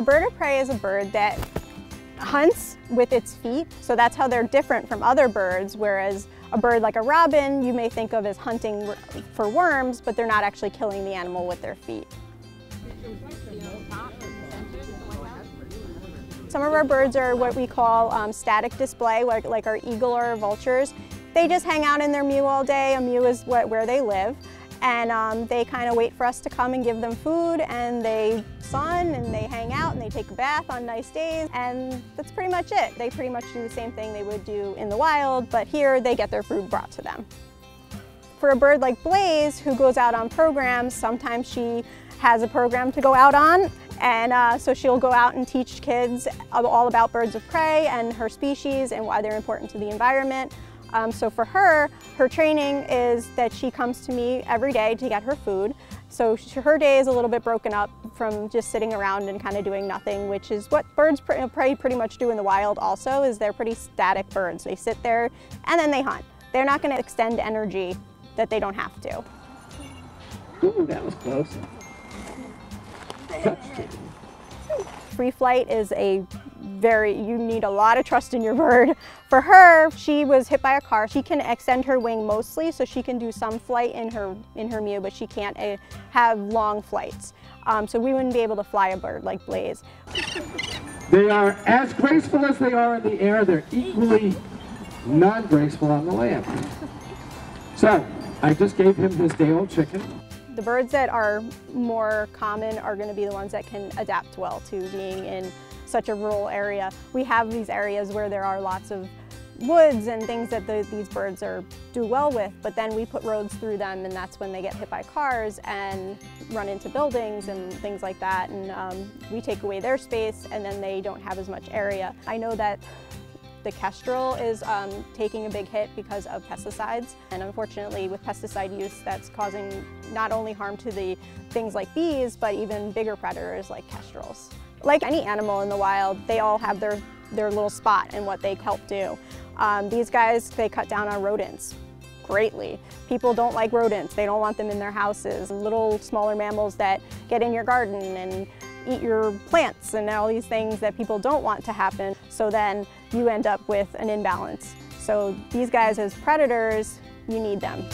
A bird of prey is a bird that hunts with its feet, so that's how they're different from other birds, whereas a bird like a robin you may think of as hunting for worms, but they're not actually killing the animal with their feet. Some of our birds are what we call um, static display, like, like our eagle or vultures. They just hang out in their mew all day. A mew is what, where they live. And um, they kind of wait for us to come and give them food and they sun and they hang out and they take a bath on nice days and that's pretty much it. They pretty much do the same thing they would do in the wild, but here they get their food brought to them. For a bird like Blaze, who goes out on programs, sometimes she has a program to go out on and uh, so she'll go out and teach kids all about birds of prey and her species and why they're important to the environment. Um, so for her, her training is that she comes to me every day to get her food. So her day is a little bit broken up from just sitting around and kind of doing nothing, which is what birds pr pretty much do in the wild also, is they're pretty static birds. They sit there and then they hunt. They're not going to extend energy that they don't have to. Ooh, that was close. Free flight is a very, you need a lot of trust in your bird. For her, she was hit by a car. She can extend her wing mostly, so she can do some flight in her, in her mew, but she can't uh, have long flights. Um, so we wouldn't be able to fly a bird like Blaze. They are as graceful as they are in the air. They're equally non-graceful on the land. So, I just gave him his day-old chicken. The birds that are more common are going to be the ones that can adapt well to being in such a rural area. We have these areas where there are lots of woods and things that the, these birds are do well with, but then we put roads through them and that's when they get hit by cars and run into buildings and things like that. And um, we take away their space and then they don't have as much area. I know that the kestrel is um, taking a big hit because of pesticides. And unfortunately, with pesticide use, that's causing not only harm to the things like bees, but even bigger predators like kestrels. Like any animal in the wild, they all have their, their little spot and what they help do. Um, these guys, they cut down on rodents greatly. People don't like rodents. They don't want them in their houses. Little smaller mammals that get in your garden and eat your plants and all these things that people don't want to happen. So then you end up with an imbalance. So these guys as predators, you need them.